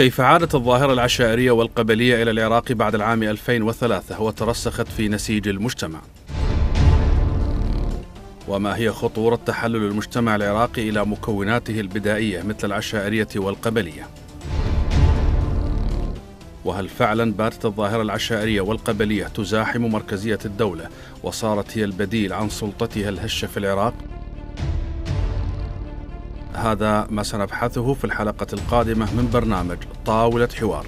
كيف عادت الظاهرة العشائرية والقبلية إلى العراق بعد العام 2003 وترسخت في نسيج المجتمع؟ وما هي خطورة تحلل المجتمع العراقي إلى مكوناته البدائية مثل العشائرية والقبلية؟ وهل فعلا باتت الظاهرة العشائرية والقبلية تزاحم مركزية الدولة وصارت هي البديل عن سلطتها الهشة في العراق؟ هذا ما سنبحثه في الحلقة القادمة من برنامج طاولة حوار.